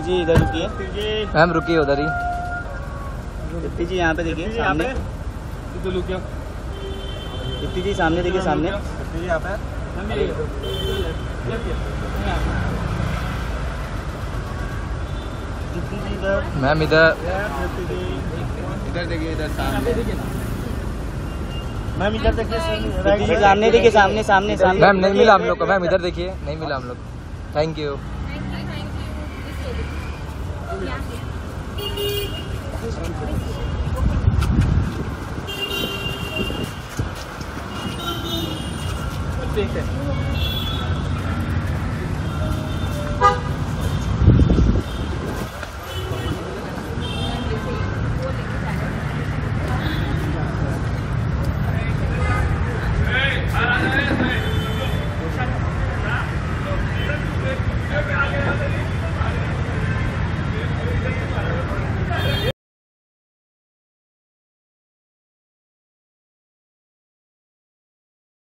जी इधर रुकिए मैम रुकिए उधर ही। रितु जी यहाँ पे देखिए सामने। रितु जी सामने देखिए सामने। रितु जी इधर। मैम इधर। इधर देखिए इधर सामने। मैम इधर देखिए सामने। देखिए। सामने सामने सामने। मैम नहीं मिला हम लोग को। मैम इधर देखिए। नहीं मिला हम लोग थैंक यू। ठीक है